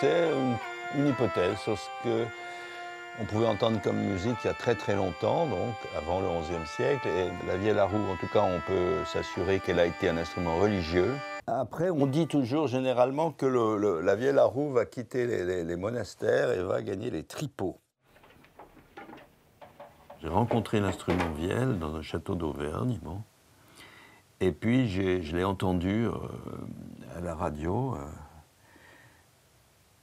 C'est une, une hypothèse sur ce que on pouvait entendre comme musique il y a très très longtemps, donc avant le XIe siècle. Et la vielle à roue, en tout cas, on peut s'assurer qu'elle a été un instrument religieux. Après, on dit toujours généralement que le- le- la vielle à roue va quitter les, les- les monastères et va gagner les tripots. J'ai rencontré l'instrument vielle dans un château d'Auvergne, bon. et puis je l'ai entendu euh, à la radio. euh,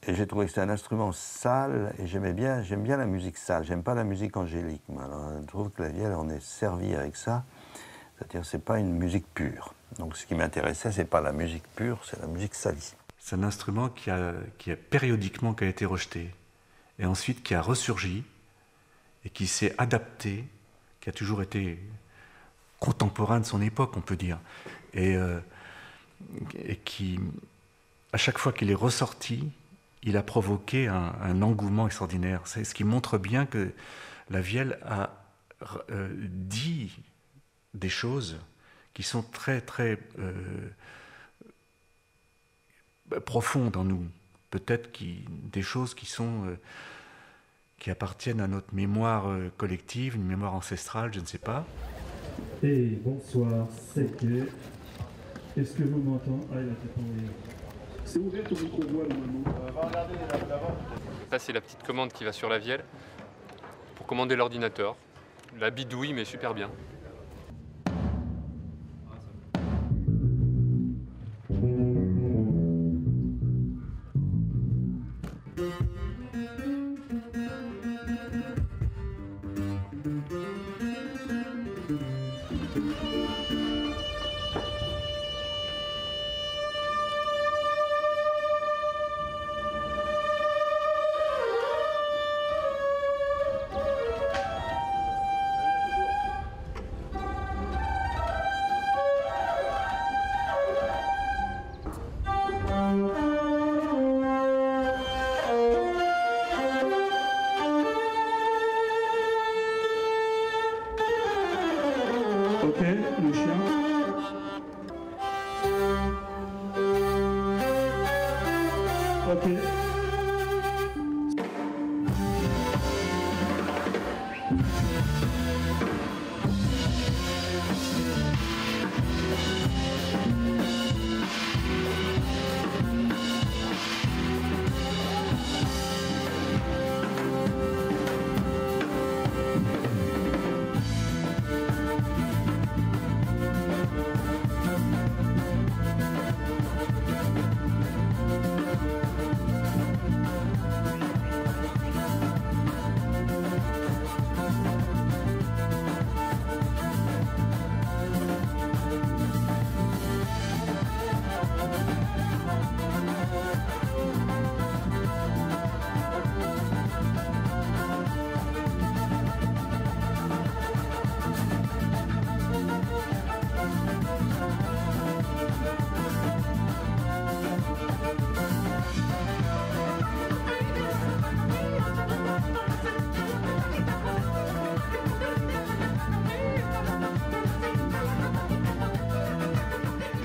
et j'ai trouvé que c'était un instrument sale et j'aimais bien, j'aime bien la musique sale. J'aime pas la musique angélique. moi. Alors, je trouve que la vielle, on est servi avec ça. C'est-à-dire, c'est pas une musique pure. Donc, ce qui m'intéressait, c'est pas la musique pure, c'est la musique salie. C'est un instrument qui a, qui a périodiquement qui a été rejeté et ensuite qui a ressurgi et qui s'est adapté, qui a toujours été contemporain de son époque, on peut dire, et, euh, et qui, à chaque fois qu'il est ressorti, il a provoqué un, engouement extraordinaire. C'est ce qui montre bien que la vielle a euh, dit des choses qui sont très très euh, profondes en nous. Peut-être des choses qui sont euh, qui appartiennent à notre mémoire collective, une mémoire ancestrale, je ne sais pas. Et bonsoir, c'est que. Est-ce que vous m'entendez? Ah, il a. C'est ouvert ton micro-voix normalement. Ça, c'est la petite commande qui va sur la vielle pour commander l'ordinateur. La bidouille, mais super bien. no chão?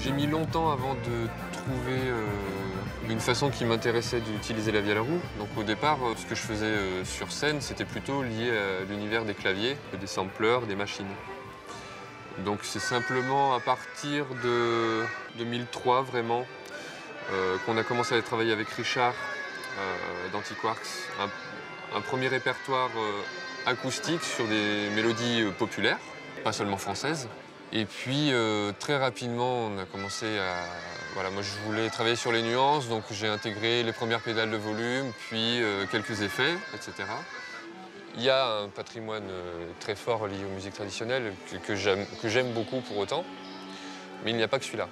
J'ai mis longtemps avant de trouver euh, une façon qui m'intéressait d'utiliser la vielle à roue. Donc au départ, euh, ce que je faisais euh, sur scène, c'était plutôt lié à l'univers des claviers, des sampleurs, des machines. Donc c'est simplement à partir de 2003 vraiment qu'on a commencé à travailler avec Richard d'Antiquarks. Un, premier répertoire acoustique sur des mélodies populaires, pas seulement françaises. Et puis euh, très rapidement, on a commencé à. Voilà, moi je voulais travailler sur les nuances, donc j'ai intégré les premières pédales de volume, puis euh, quelques effets, etc. Il y a un patrimoine euh, très fort lié aux musiques traditionnelles que, que j'aime que j'aime beaucoup pour autant, mais il n'y a pas que celui-là.